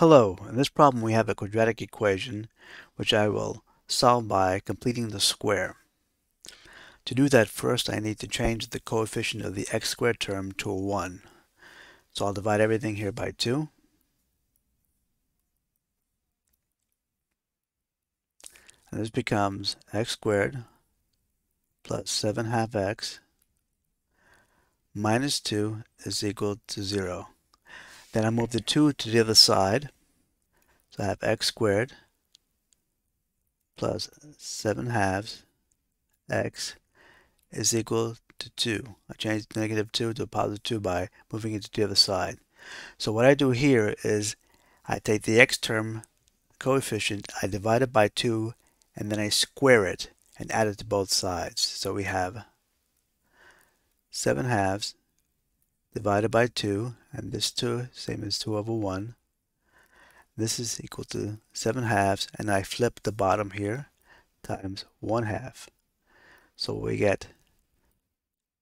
Hello, in this problem we have a quadratic equation which I will solve by completing the square. To do that first I need to change the coefficient of the x squared term to a 1. So I'll divide everything here by 2. And this becomes x squared plus 7 half x minus 2 is equal to 0. Then I move the 2 to the other side. So I have x squared plus 7 halves x is equal to 2. I change negative 2 to positive 2 by moving it to the other side. So what I do here is I take the x term coefficient, I divide it by 2, and then I square it and add it to both sides. So we have 7 halves divided by 2, and this 2, same as 2 over 1. This is equal to 7 halves, and I flip the bottom here times 1 half. So we get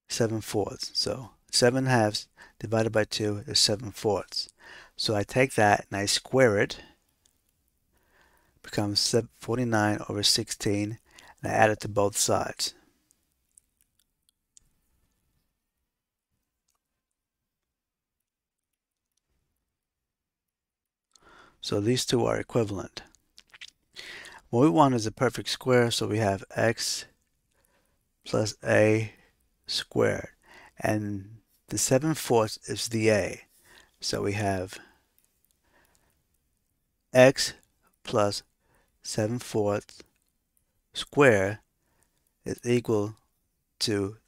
7 fourths. So 7 halves divided by 2 is 7 fourths. So I take that and I square it. becomes 49 over 16, and I add it to both sides. So these two are equivalent. What we want is a perfect square, so we have x plus a squared. And the 7 fourths is the a. So we have x plus 7 fourths squared is equal to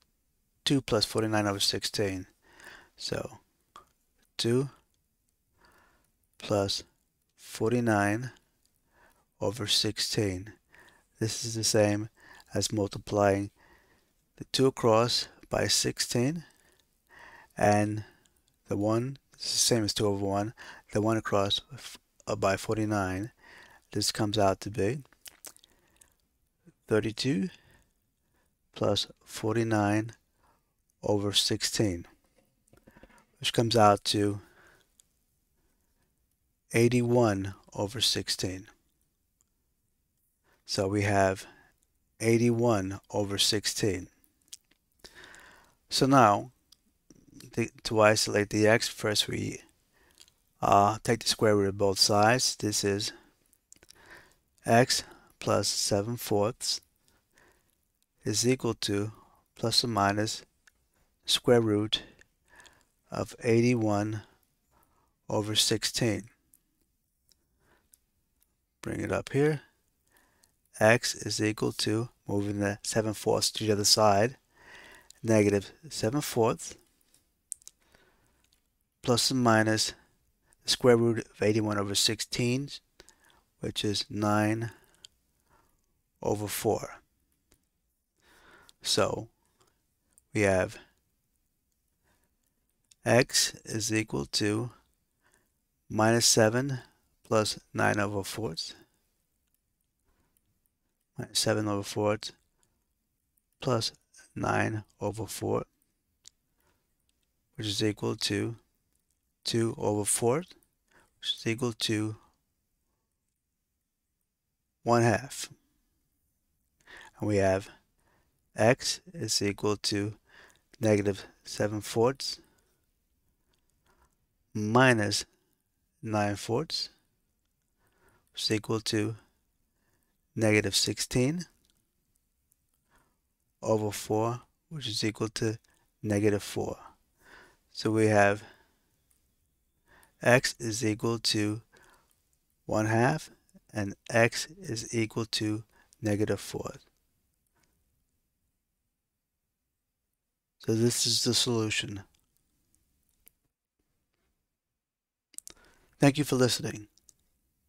2 plus 49 over 16. So 2 plus 49 over 16. This is the same as multiplying the 2 across by 16 and the 1 is the same as 2 over 1 the 1 across uh, by 49 this comes out to be 32 plus 49 over 16 which comes out to 81 over 16. So we have 81 over 16. So now, to, to isolate the x, first we uh, take the square root of both sides. This is x plus 7 fourths is equal to plus or minus square root of 81 over 16 bring it up here. x is equal to, moving the 7 fourths to the other side, negative 7 fourths plus and minus the square root of 81 over 16, which is 9 over 4. So we have x is equal to minus 7 plus 9 over 4 minus 7 over 4 plus 9 over 4 which is equal to 2 over 4 which is equal to 1 half. And we have x is equal to negative 7 fourths minus 9 fourths is equal to negative 16 over 4, which is equal to negative 4. So we have x is equal to 1 half and x is equal to negative 4. So this is the solution. Thank you for listening.